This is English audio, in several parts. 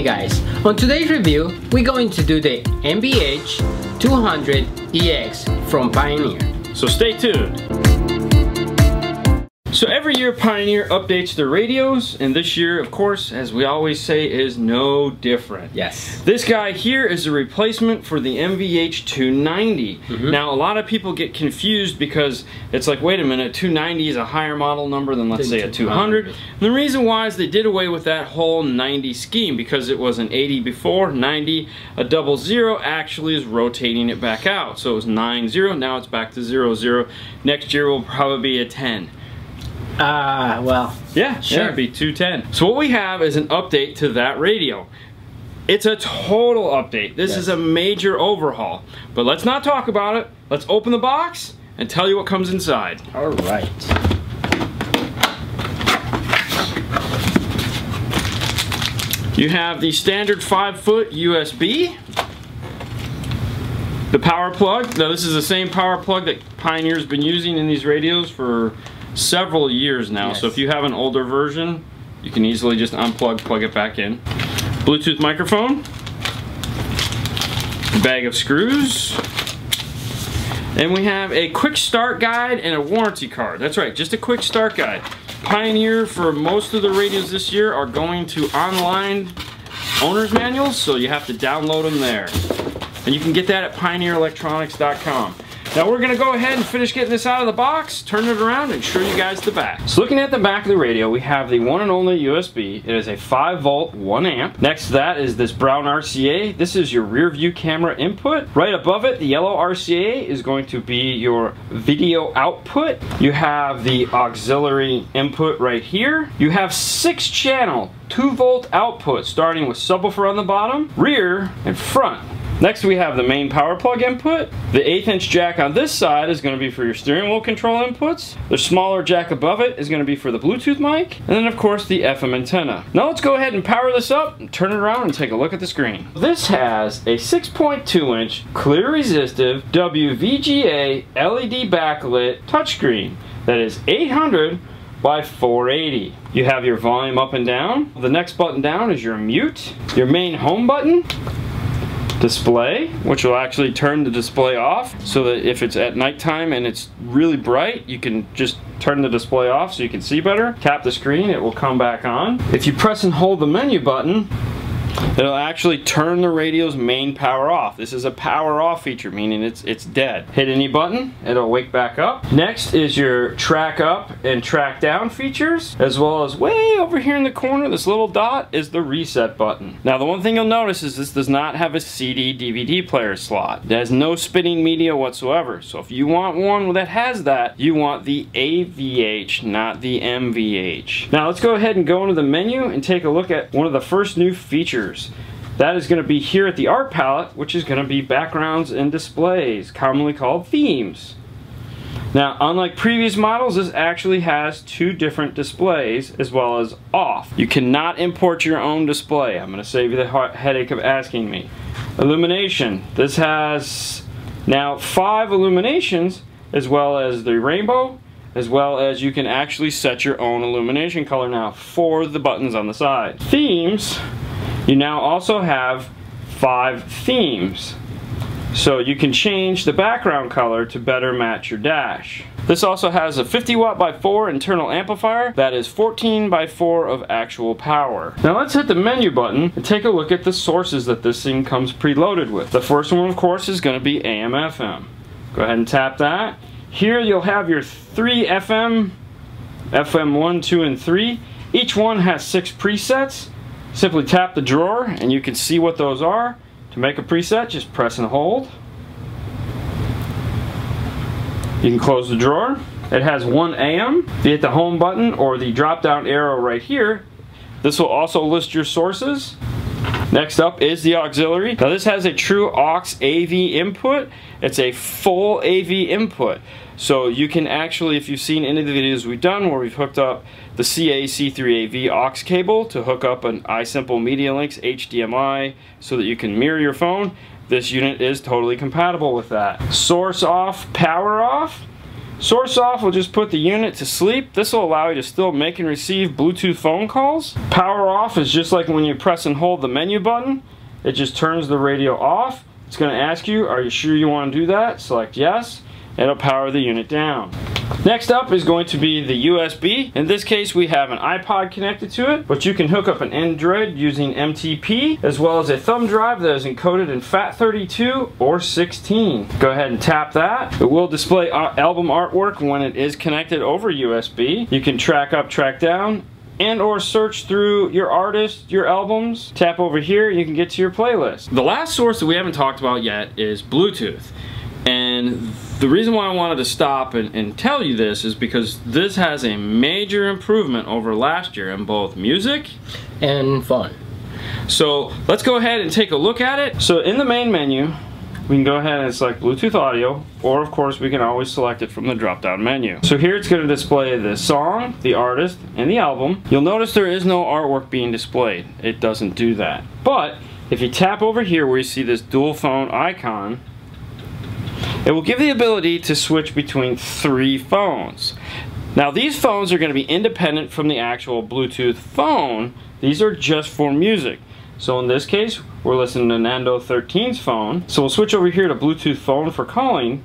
Hey guys, on today's review, we're going to do the MVH 200 EX from Pioneer. So stay tuned. So every year Pioneer updates their radios and this year of course as we always say is no different. Yes. This guy here is a replacement for the MVH 290. Mm -hmm. Now a lot of people get confused because it's like wait a minute 290 is a higher model number than let's say a 200. And the reason why is they did away with that whole 90 scheme because it was an 80 before 90 a double zero actually is rotating it back out. So it was 9 now it's back to 0 0. Next year will probably be a 10. Ah, uh, well. Yeah, sure. Yeah, it'd be 210. So what we have is an update to that radio. It's a total update. This yes. is a major overhaul. But let's not talk about it. Let's open the box and tell you what comes inside. All right. You have the standard 5 foot USB. The power plug. Now this is the same power plug that Pioneer's been using in these radios for several years now. Yes. So if you have an older version, you can easily just unplug, plug it back in. Bluetooth microphone, bag of screws, and we have a quick start guide and a warranty card. That's right, just a quick start guide. Pioneer for most of the radios this year are going to online owner's manuals, so you have to download them there. And you can get that at pioneerelectronics.com. Now we're gonna go ahead and finish getting this out of the box, turn it around, and show you guys the back. So looking at the back of the radio, we have the one and only USB. It is a 5 volt, 1 amp. Next to that is this brown RCA. This is your rear view camera input. Right above it, the yellow RCA is going to be your video output. You have the auxiliary input right here. You have six channel 2 volt output starting with subwoofer on the bottom, rear, and front. Next we have the main power plug input. The eighth inch jack on this side is going to be for your steering wheel control inputs. The smaller jack above it is going to be for the Bluetooth mic. And then of course the FM antenna. Now let's go ahead and power this up and turn it around and take a look at the screen. This has a 6.2 inch clear resistive WVGA LED backlit touchscreen that is 800 by 480. You have your volume up and down. The next button down is your mute. Your main home button display, which will actually turn the display off so that if it's at nighttime and it's really bright, you can just turn the display off so you can see better. Tap the screen, it will come back on. If you press and hold the menu button, It'll actually turn the radio's main power off. This is a power off feature, meaning it's it's dead. Hit any button, it'll wake back up. Next is your track up and track down features, as well as way over here in the corner, this little dot is the reset button. Now the one thing you'll notice is this does not have a CD DVD player slot. It has no spinning media whatsoever. So if you want one that has that, you want the AVH, not the MVH. Now let's go ahead and go into the menu and take a look at one of the first new features That is going to be here at the art palette, which is going to be backgrounds and displays, commonly called themes. Now, unlike previous models, this actually has two different displays as well as off. You cannot import your own display. I'm going to save you the headache of asking me. Illumination. This has now five illuminations as well as the rainbow as well as you can actually set your own illumination color now for the buttons on the side. Themes you now also have five themes. So you can change the background color to better match your dash. This also has a 50 watt by 4 internal amplifier that is 14 by 4 of actual power. Now let's hit the menu button and take a look at the sources that this thing comes preloaded with. The first one of course is going to be AM FM. Go ahead and tap that. Here you'll have your three FM, FM 1, 2, and 3. Each one has six presets Simply tap the drawer and you can see what those are. To make a preset, just press and hold. You can close the drawer. It has one AM. If you hit the home button or the drop down arrow right here, this will also list your sources. Next up is the auxiliary. Now this has a true aux AV input. It's a full AV input. So you can actually, if you've seen any of the videos we've done where we've hooked up the CA-C3AV aux cable to hook up an iSimple Media Links HDMI so that you can mirror your phone, this unit is totally compatible with that. Source off, power off. Source off will just put the unit to sleep. This will allow you to still make and receive Bluetooth phone calls. Power off is just like when you press and hold the menu button. It just turns the radio off. It's going to ask you, are you sure you want to do that? Select yes. It'll power the unit down. Next up is going to be the USB. In this case, we have an iPod connected to it, but you can hook up an Android using MTP, as well as a thumb drive that is encoded in FAT32 or 16. Go ahead and tap that. It will display album artwork when it is connected over USB. You can track up, track down, and or search through your artist, your albums. Tap over here, you can get to your playlist. The last source that we haven't talked about yet is Bluetooth. And the reason why I wanted to stop and, and, tell you this is because this has a major improvement over last year in both music and fun. So let's go ahead and take a look at it. So in the main menu, we can go ahead and select Bluetooth audio, or of course we can always select it from the drop down menu. So here it's going to display the song, the artist, and the album. You'll notice there is no artwork being displayed. It doesn't do that. But if you tap over here where you see this dual phone icon, it will give the ability to switch between three phones. Now these phones are going to be independent from the actual Bluetooth phone. These are just for music. So in this case, we're listening to Nando 13's phone. So we'll switch over here to Bluetooth phone for calling.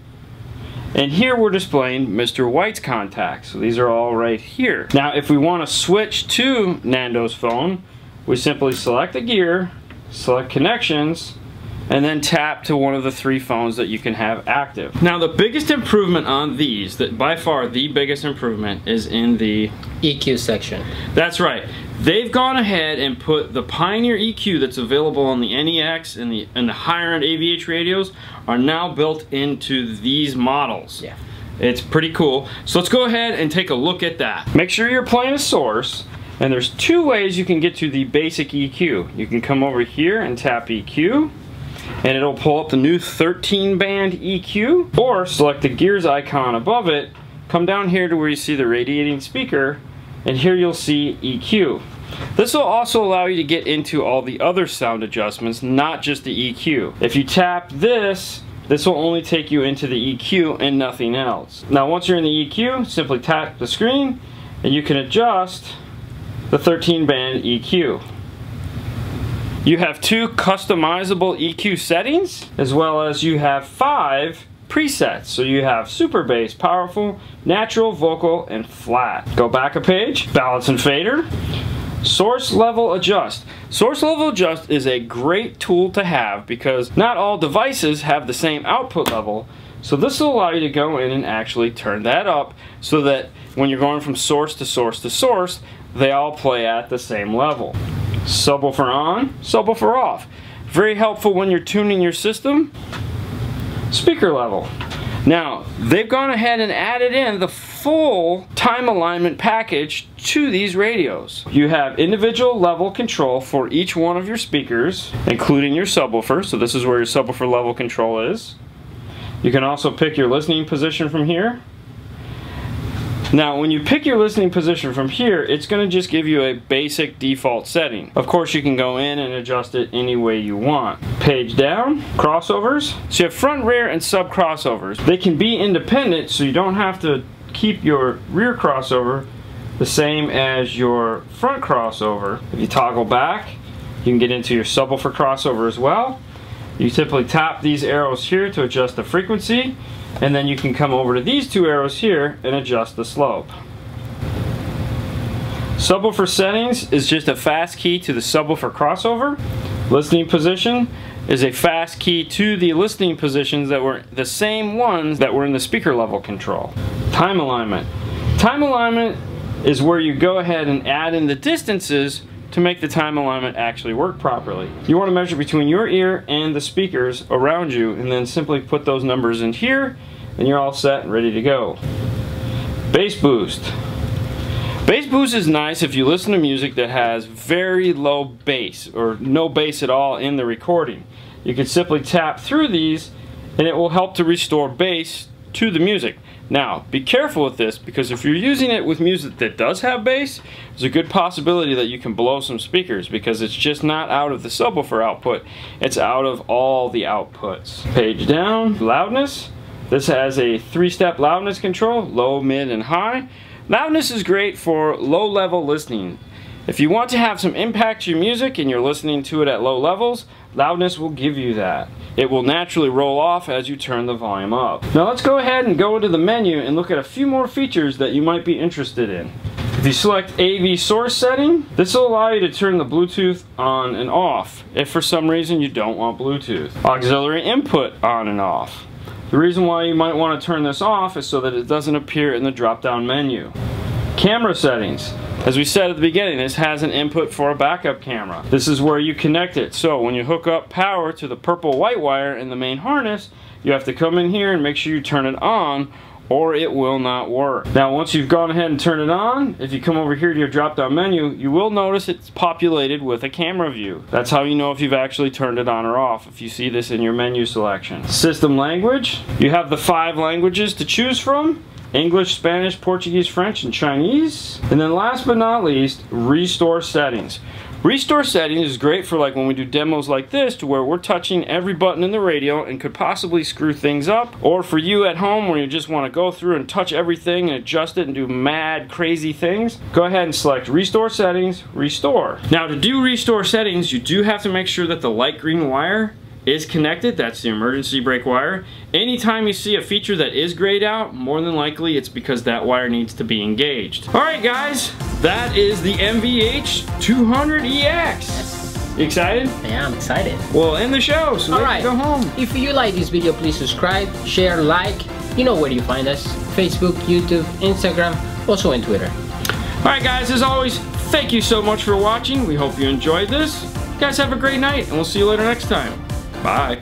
And here we're displaying Mr. White's contacts. So these are all right here. Now if we want to switch to Nando's phone, we simply select the gear, select connections, and then tap to one of the three phones that you can have active. Now the biggest improvement on these, that by far the biggest improvement is in the EQ section. That's right. They've gone ahead and put the Pioneer EQ that's available on the NEX and the and the higher end AVH radios are now built into these models. Yeah. It's pretty cool. So let's go ahead and take a look at that. Make sure you're playing a source and there's two ways you can get to the basic EQ. You can come over here and tap EQ and it'll pull up the new 13 band EQ or select the gears icon above it come down here to where you see the radiating speaker and here you'll see EQ this will also allow you to get into all the other sound adjustments not just the EQ if you tap this this will only take you into the EQ and nothing else. Now once you're in the EQ simply tap the screen and you can adjust the 13 band EQ you have two customizable EQ settings, as well as you have five presets. So you have super bass, powerful, natural, vocal, and flat. Go back a page, balance and fader. Source level adjust. Source level adjust is a great tool to have because not all devices have the same output level. So this will allow you to go in and actually turn that up so that when you're going from source to source to source, they all play at the same level subwoofer on, subwoofer off. Very helpful when you're tuning your system. Speaker level. Now, they've gone ahead and added in the full time alignment package to these radios. You have individual level control for each one of your speakers, including your subwoofer. So this is where your subwoofer level control is. You can also pick your listening position from here. Now, when you pick your listening position from here, it's going to just give you a basic default setting. Of course, you can go in and adjust it any way you want. Page down, crossovers. So you have front, rear, and sub crossovers. They can be independent, so you don't have to keep your rear crossover the same as your front crossover. If you toggle back, you can get into your subwoofer crossover as well. You simply tap these arrows here to adjust the frequency and then you can come over to these two arrows here and adjust the slope. Subwoofer settings is just a fast key to the subwoofer crossover. Listening position is a fast key to the listening positions that were the same ones that were in the speaker level control. Time alignment. Time alignment is where you go ahead and add in the distances to make the time alignment actually work properly. You want to measure between your ear and the speakers around you and then simply put those numbers in here and you're all set and ready to go. Bass boost. Bass boost is nice if you listen to music that has very low bass or no bass at all in the recording. You can simply tap through these and it will help to restore bass to the music. Now, be careful with this because if you're using it with music that does have bass, there's a good possibility that you can blow some speakers because it's just not out of the subwoofer output, it's out of all the outputs. Page down, loudness. This has a three-step loudness control, low, mid, and high. Loudness is great for low-level listening. If you want to have some impact to your music and you're listening to it at low levels, loudness will give you that. It will naturally roll off as you turn the volume up. Now let's go ahead and go into the menu and look at a few more features that you might be interested in. If you select AV source setting, this will allow you to turn the Bluetooth on and off if for some reason you don't want Bluetooth. Auxiliary input on and off. The reason why you might want to turn this off is so that it doesn't appear in the drop down menu. Camera settings. As we said at the beginning, this has an input for a backup camera. This is where you connect it. So when you hook up power to the purple white wire in the main harness, you have to come in here and make sure you turn it on or it will not work. Now once you've gone ahead and turned it on, if you come over here to your drop down menu, you will notice it's populated with a camera view. That's how you know if you've actually turned it on or off, if you see this in your menu selection. System language, you have the five languages to choose from. English, Spanish, Portuguese, French, and Chinese. And then last but not least, restore settings. Restore settings is great for like when we do demos like this to where we're touching every button in the radio and could possibly screw things up. Or for you at home where you just want to go through and touch everything and adjust it and do mad crazy things, go ahead and select restore settings, restore. Now to do restore settings, you do have to make sure that the light green wire is connected, that's the emergency brake wire. Anytime you see a feature that is grayed out, more than likely it's because that wire needs to be engaged. All right guys, that is the MVH 200EX. You excited? Yeah, I'm excited. Well, end the show, so All go home. If you like this video, please subscribe, share, like. You know where you find us. Facebook, YouTube, Instagram, also on Twitter. All right guys, as always, thank you so much for watching. We hope you enjoyed this. You guys have a great night, and we'll see you later next time. Bye.